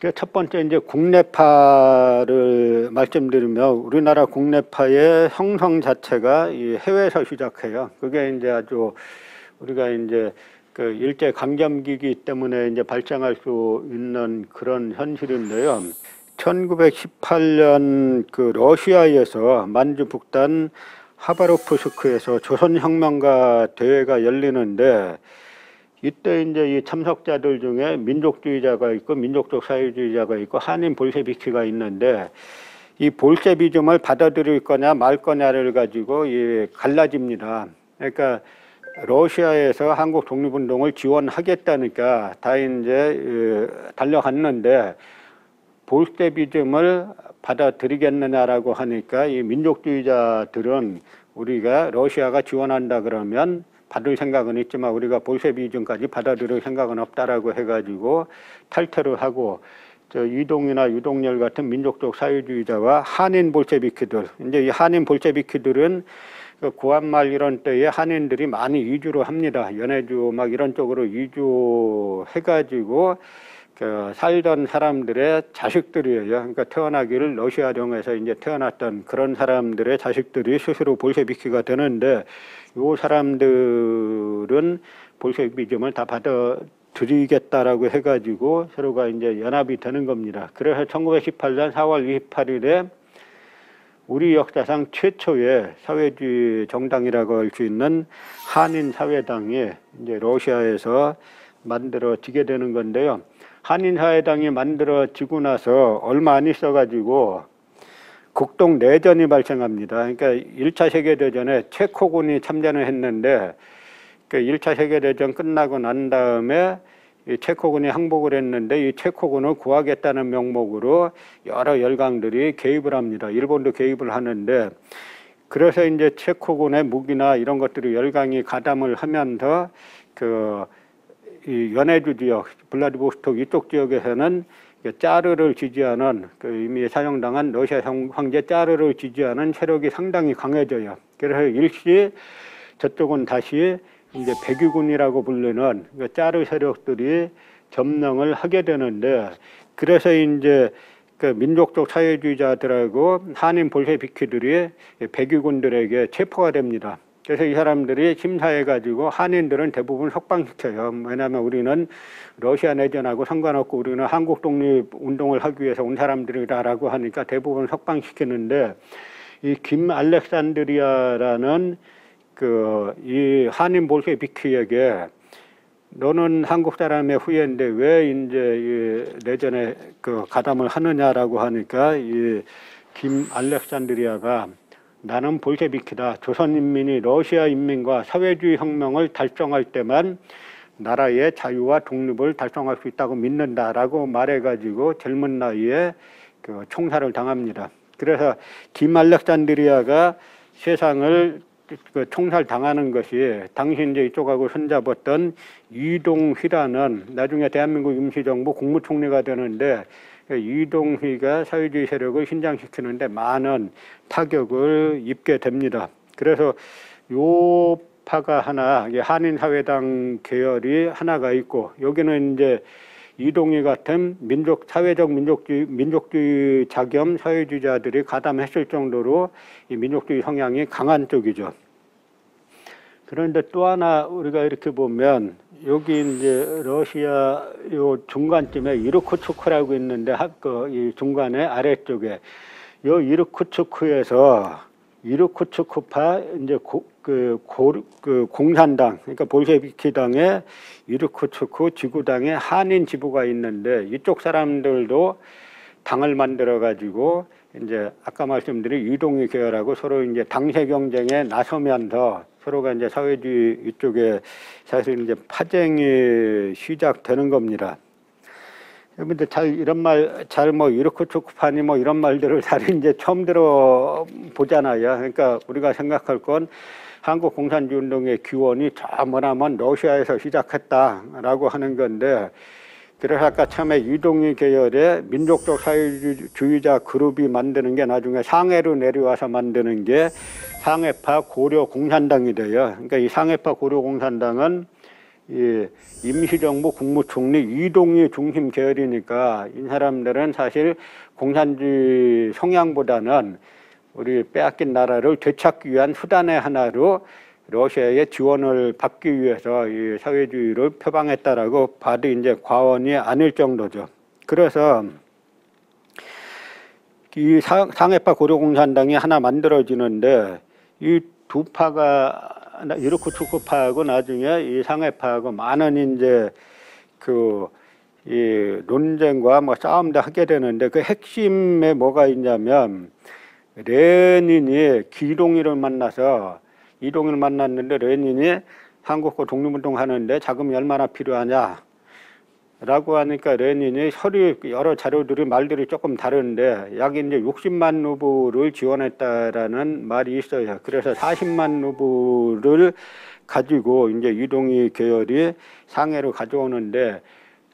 그첫 번째 이제 국내파를 말씀드리면 우리나라 국내파의 형성 자체가 이 해외에서 시작해요. 그게 이제 아주 우리가 이제 그 일제 강점기기 때문에 이제 발생할 수 있는 그런 현실인데요. 1918년 그 러시아에서 만주 북단 하바로프스크에서 조선혁명가 대회가 열리는데 이때 이제 이 참석자들 중에 민족주의자가 있고 민족적 사회주의자가 있고 한인 볼셰비키가 있는데 이 볼셰비즘을 받아들일 거냐 말 거냐를 가지고 이 갈라집니다. 그러니까 러시아에서 한국 독립운동을 지원하겠다니까 다 이제 달려갔는데 볼셰비즘을 받아들이겠느냐라고 하니까 이 민족주의자들은 우리가 러시아가 지원한다 그러면 받을 생각은 있지만 우리가 볼셰비즘까지 받아들일 생각은 없다라고 해가지고 탈퇴를 하고 저 이동이나 유동열 같은 민족적 사회주의자와 한인 볼셰비키들 이제 이 한인 볼셰비키들은 그 구한말 이런 때에 한인들이 많이 이주를 합니다. 연해주 막 이런 쪽으로 이주해가지고 그 살던 사람들의 자식들이에요. 그러니까 태어나기를 러시아령에서 이제 태어났던 그런 사람들의 자식들이 스스로 볼셰비키가 되는데 요 사람들은 볼셰비즘을 다 받아들이겠다라고 해가지고 서로가 이제 연합이 되는 겁니다. 그래서 1918년 4월 28일에 우리 역사상 최초의 사회주의 정당이라고 할 수 있는 한인 사회당이 이제 러시아에서 만들어지게 되는 건데요. 한인 사회당이 만들어지고 나서 얼마 안 있어가지고 국동 내전이 발생합니다. 그러니까 1차 세계대전에 체코군이 참전을 했는데 그 1차 세계대전 끝나고 난 다음에 이 체코군이 항복을 했는데 이 체코군을 구하겠다는 명목으로 여러 열강들이 개입을 합니다. 일본도 개입을 하는데 그래서 이제 체코군의 무기나 이런 것들이 열강이 가담을 하면서 그이 연해주 지역, 블라디보스톡 이쪽 지역에서는 짜르를 지지하는 그 이미 사용당한 러시아 황제 짜르를 지지하는 세력이 상당히 강해져요. 그래서 일시 저쪽은 다시 이제 백위군이라고 불리는 그 짜르 세력들이 점령을 하게 되는데 그래서 이제 그 민족적 사회주의자들하고 한인 볼셰비키들이 백위군들에게 체포가 됩니다. 그래서 이 사람들이 심사해가지고 한인들은 대부분 석방시켜요. 왜냐하면 우리는 러시아 내전하고 상관없고 우리는 한국 독립 운동을 하기 위해서 온 사람들이라고 하니까 대부분 석방시키는데 이 김 알렉산드리아라는 그 이 한인 볼셰비키에게 너는 한국 사람의 후예인데 왜 이제 이 내전에 그 가담을 하느냐라고 하니까 이 김 알렉산드리아가 나는 볼셰비키다. 조선 인민이 러시아 인민과 사회주의 혁명을 달성할 때만 나라의 자유와 독립을 달성할 수 있다고 믿는다라고 말해가지고 젊은 나이에 그 총살을 당합니다. 그래서 김 알렉산드리아가 세상을 그 총살 당하는 것이 당시 이제 이쪽하고 손잡았던 이동휘라는 나중에 대한민국 임시정부 국무총리가 되는데 이동휘가 사회주의 세력을 신장시키는데 많은 타격을 입게 됩니다. 그래서 요 파가 하나 한인사회당 계열이 하나가 있고 여기는 이제 이동희 같은 민족 사회적 민족주의 민족주의 자겸 사회주의자들이 가담했을 정도로 이 민족주의 성향이 강한 쪽이죠. 그런데 또 하나 우리가 이렇게 보면 여기 이제 러시아 요 중간쯤에 이르쿠츠크라고 있는데 그 이 중간에 아래쪽에 요 이르쿠츠크에서 이르쿠츠크파 이제 고, 그, 고, 그 공산당 그러니까 볼셰비키당의 이르쿠츠크 지구당의 한인 지부가 있는데 이쪽 사람들도 당을 만들어 가지고 이제 아까 말씀드린 이동희 계열하고 서로 이제 당세 경쟁에 나서면서 서로가 이제 사회주의 이쪽에 사실 이제 파쟁이 시작되는 겁니다. 근데 잘 이런 말 잘 뭐 이렇게 초급하니 뭐 이런 말들을 잘 이제 처음 들어 보잖아요. 그러니까 우리가 생각할 건 한국 공산주의 운동의 기원이 저 뭐냐면 러시아에서 시작했다라고 하는 건데 그래서 아까 처음에 이동희 계열의 민족적 사회주의자 그룹이 만드는 게 나중에 상해로 내려와서 만드는 게 상해파 고려 공산당이 돼요. 그러니까 이 상해파 고려 공산당은 이 임시정부 국무총리 이동희 중심 계열이니까 이 사람들은 사실 공산주의 성향보다는 우리 빼앗긴 나라를 되찾기 위한 수단의 하나로 러시아의 지원을 받기 위해서 이 사회주의를 표방했다라고 봐도 이제 과언이 아닐 정도죠. 그래서 이 상- 상해파 고려공산당이 하나 만들어지는데 이 두 파가 이르크 축구파하고 나중에 이 상해파하고 많은 이제 그 이 논쟁과 뭐 싸움도 하게 되는데 그 핵심에 뭐가 있냐면 레닌이 기동이를 만나서 이동을 만났는데 레닌이 한국과 독립운동 하는데 자금이 얼마나 필요하냐 라고 하니까 레닌이 서류 여러 자료들이 말들이 조금 다른데 약 이제 60만 루블을 지원했다라는 말이 있어요. 그래서 40만 루블을 가지고 이제 이동희 계열이 상해로 가져오는데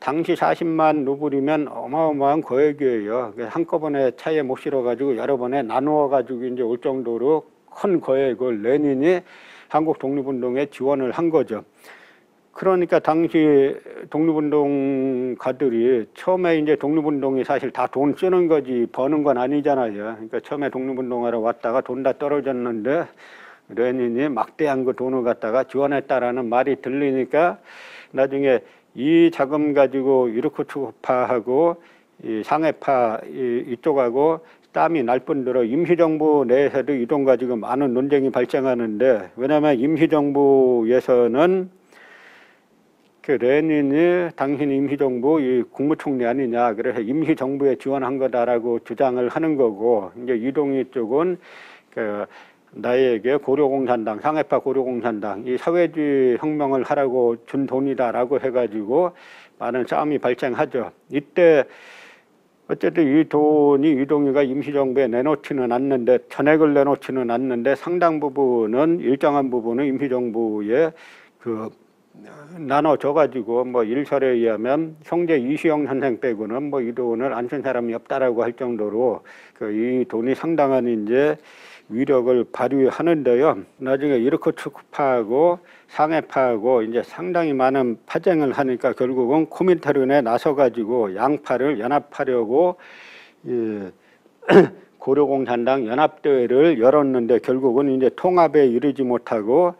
당시 40만 루블이면 어마어마한 거액이에요. 한꺼번에 차에 못 실어가지고 여러 번에 나누어가지고 이제 올 정도로 큰 거액을 레닌이 한국 독립운동에 지원을 한 거죠. 그러니까 당시 독립운동가들이 처음에 이제 독립운동이 사실 다 돈 쓰는 거지 버는 건 아니잖아요. 그러니까 처음에 독립운동하러 왔다가 돈 다 떨어졌는데 레닌이 막대한 그 돈을 갖다가 지원했다라는 말이 들리니까 나중에 이 자금 가지고 이르크츠파하고 이 상해파 이, 이쪽하고 땀이 날 뿐더러 임시정부 내에서도 이 돈 가지고 많은 논쟁이 발생하는데 왜냐하면 임시정부에서는 그 레닌이 당신 임시정부 이 국무총리 아니냐 그래서 임시정부에 지원한 거다라고 주장을 하는 거고 이제 이동희 쪽은 그 나에게 고려공산당 상해파 고려공산당 이 사회주의 혁명을 하라고 준 돈이다라고 해가지고 많은 싸움이 발생하죠. 이때 어쨌든 이 돈이 이동희가 임시정부에 내놓지는 않는데 전액을 내놓지는 않는데 상당 부분은 일정한 부분은 임시정부에 그 나눠줘 가지고 뭐 일설에 의하면 형제 이시영 선생 빼고는 뭐 이 돈을 안 쓴 사람이 없다라고 할 정도로 그 이 돈이 상당한 이제 위력을 발휘하는데요. 나중에 이르크 축파하고 상해파하고 이제 상당히 많은 파쟁을 하니까 결국은 코민테른에 나서 가지고 양파를 연합하려고 이 고려공산당 연합대회를 열었는데 결국은 이제 통합에 이르지 못하고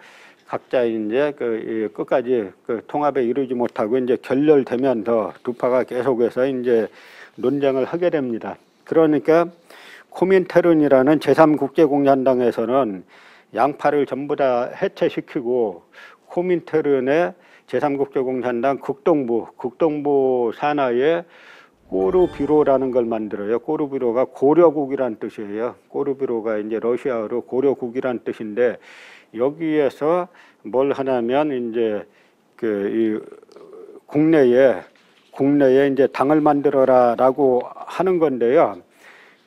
각자 이제 그이 끝까지 그 통합에 이르지 못하고 이제 결렬되면서 두 파가 계속해서 이제 논쟁을 하게 됩니다. 그러니까 코민테른이라는 제3국제공산당에서는 양파를 전부 다 해체시키고 코민테른의 제3국제공산당 극동부 극동부 산하에 꼬르비로라는 걸 만들어요. 꼬르비로가 고려국이란 뜻이에요. 꼬르비로가 이제 러시아어로 고려국이란 뜻인데 여기에서 뭘 하냐면 이제 그 이 국내에 국내에 이제 당을 만들어라라고 하는 건데요.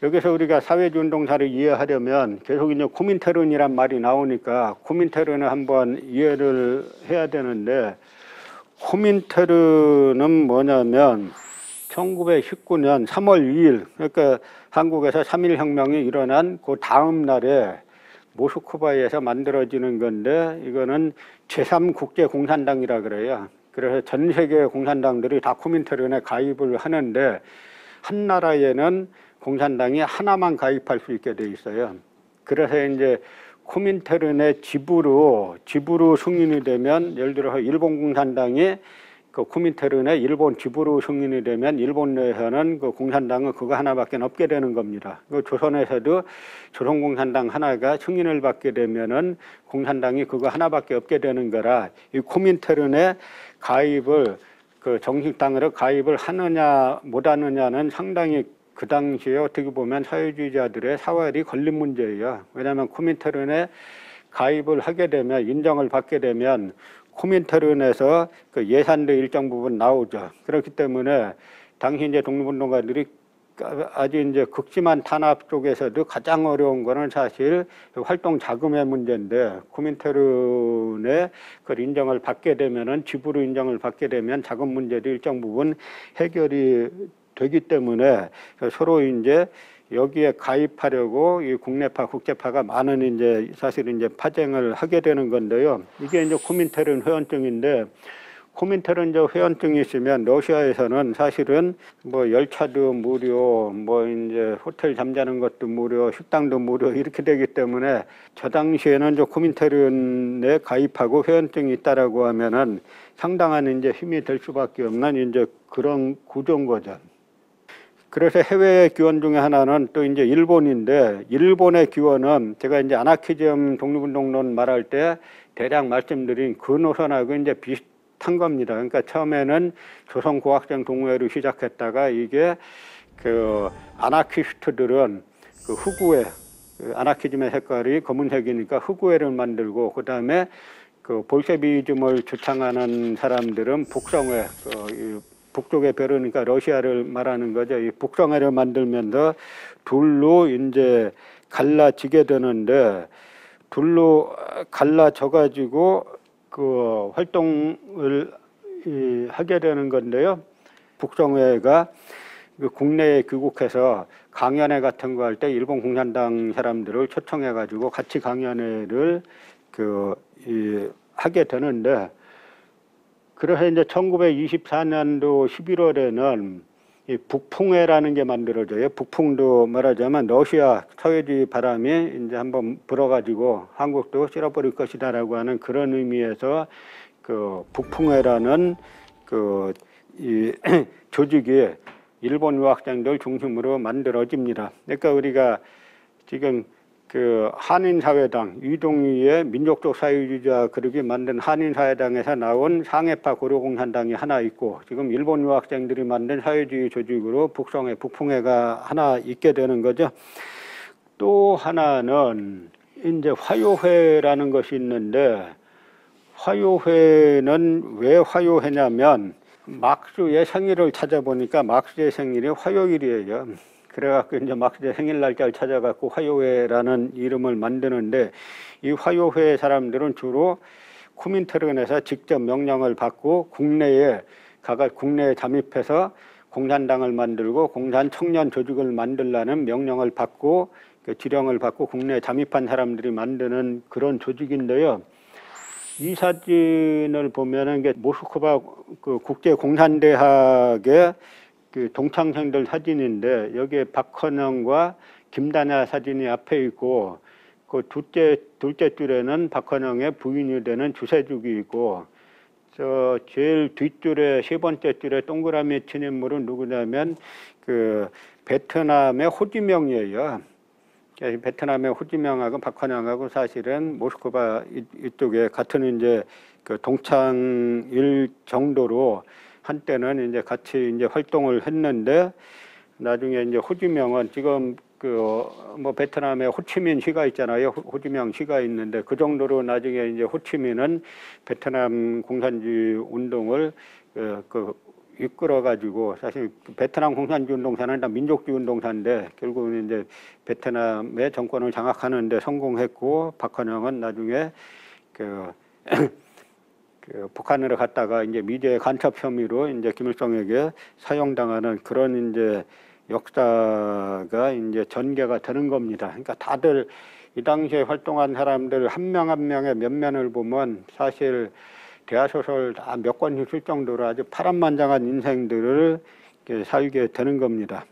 여기서 우리가 사회주의 운동사를 이해하려면 계속 이제 코민테른이란 말이 나오니까 코민테른을 한번 이해를 해야 되는데 코민테른은 뭐냐면 1919년 3월 2일 그러니까 한국에서 3.1 혁명이 일어난 그 다음 날에 모스크바에서 만들어지는 건데 이거는 제3국제공산당이라 그래요. 그래서 전 세계 공산당들이 다 코민테른에 가입을 하는데 한 나라에는 공산당이 하나만 가입할 수 있게 돼 있어요. 그래서 이제 코민테른의 지부로 지부로 승인이 되면 예를 들어서 일본 공산당이 그 코민테른의 일본 지부로 승인이 되면 일본 내에서는 그 공산당은 그거 하나밖에 없게 되는 겁니다. 그 조선에서도 조선공산당 하나가 승인을 받게 되면은 공산당이 그거 하나밖에 없게 되는 거라 이 코민테른의 가입을 그 정식 당으로 가입을 하느냐 못하느냐는 상당히 그 당시에 어떻게 보면 사회주의자들의 사활이 걸린 문제예요. 왜냐하면 코민테른에 가입을 하게 되면 인정을 받게 되면 코민테른에서 그 예산도 일정 부분 나오죠. 그렇기 때문에 당시 이제 독립운동가들이 아주 이제 극심한 탄압 쪽에서도 가장 어려운 거는 사실 활동 자금의 문제인데 코민테른의 그 인정을 받게 되면은 지부로 인정을 받게 되면 자금 문제도 일정 부분 해결이 되기 때문에 서로 이제 여기에 가입하려고 이 국내파, 국제파가 많은 이제 사실 이제 파쟁을 하게 되는 건데요. 이게 이제 코민테른 회원증인데 코민테른 저 회원증이 있으면 러시아에서는 사실은 뭐 열차도 무료, 뭐 이제 호텔 잠자는 것도 무료, 식당도 무료 이렇게 되기 때문에 저 당시에는 저 코민테른에 가입하고 회원증이 있다라고 하면은 상당한 이제 힘이 될 수밖에 없는 이제 그런 구조인 거죠. 그래서 해외 기원 중에 하나는 또 이제 일본인데 일본의 기원은 제가 이제 아나키즘 독립운동론 말할 때 대략 말씀드린 그 노선하고 이제 비슷한 겁니다. 그러니까 처음에는 조선 고학생 동호회로 시작했다가 이게 그 아나키스트들은 그 흑우회 그 아나키즘의 색깔이 검은색이니까 흑우회를 만들고 그 다음에 그 볼셰비즘을 주창하는 사람들은 북성회 그이 북쪽의 벼르니까 러시아를 말하는 거죠. 이 북성회를 만들면서 둘로 이제 갈라지게 되는데 둘로 갈라져 가지고 그 활동을 이 하게 되는 건데요. 북성회가 그 국내에 귀국해서 강연회 같은 거 할 때 일본 공산당 사람들을 초청해 가지고 같이 강연회를 그 이 하게 되는데 그래서 이제 1924년도 11월에는 이 북풍회라는 게 만들어져요. 북풍도 말하자면 러시아 서해지 바람이 이제 한번 불어가지고 한국도 쓸어버릴 것이다라고 하는 그런 의미에서 그 북풍회라는 그 이 조직이 일본 유학생들 중심으로 만들어집니다. 그러니까 우리가 지금 그 한인사회당 이동희의 민족적 사회주의자 그룹이 만든 한인사회당에서 나온 상해파 고려공산당이 하나 있고 지금 일본 유학생들이 만든 사회주의 조직으로 북성회 북풍회가 하나 있게 되는 거죠. 또 하나는 이제 화요회라는 것이 있는데 화요회는 왜 화요회냐면 막스의 생일을 찾아보니까 막스의 생일이 화요일이에요. 그래갖고 이제 막스의 생일 날짜를 찾아갖고 화요회라는 이름을 만드는데 이 화요회 사람들은 주로 쿠민테른에서 직접 명령을 받고 국내에 가가 국내에 잠입해서 공산당을 만들고 공산 청년 조직을 만들라는 명령을 받고 그 지령을 받고 국내에 잠입한 사람들이 만드는 그런 조직인데요. 이 사진을 보면은 이게 모스크바 그 국제 공산대학의 그 동창생들 사진인데 여기에 박헌영과 김다냐 사진이 앞에 있고 그 둘째 둘째 줄에는 박헌영의 부인이 되는 주세죽이 있고 저 제일 뒷줄에 세 번째 줄에 동그라미 친 인물은 누구냐면 그 베트남의 호지명이에요. 베트남의 호지명하고 박헌영하고 사실은 모스크바 이쪽에 같은 이제 그 동창일 정도로 한때는 이제 같이 이제 활동을 했는데 나중에 이제 호지명은 지금 그 뭐 베트남에 호치민 시가 있잖아요. 호지명 시가 있는데 그 정도로 나중에 이제 호치민은 베트남 공산주의 운동을 그, 그 이끌어 가지고 사실 베트남 공산주의 운동사는 다 민족주의 운동사인데 결국은 이제 베트남의 정권을 장악하는데 성공했고 박헌영은 나중에 그, 그 북한으로 갔다가 이제 미제 간첩 혐의로 이제 김일성에게 사형당하는 그런 이제 역사가 이제 전개가 되는 겁니다. 그러니까 다들 이 당시에 활동한 사람들 한 명 한 명의 면면을 보면 사실 대하소설 다 몇 권씩 쓸 정도로 아주 파란만장한 인생들을 살게 되는 겁니다.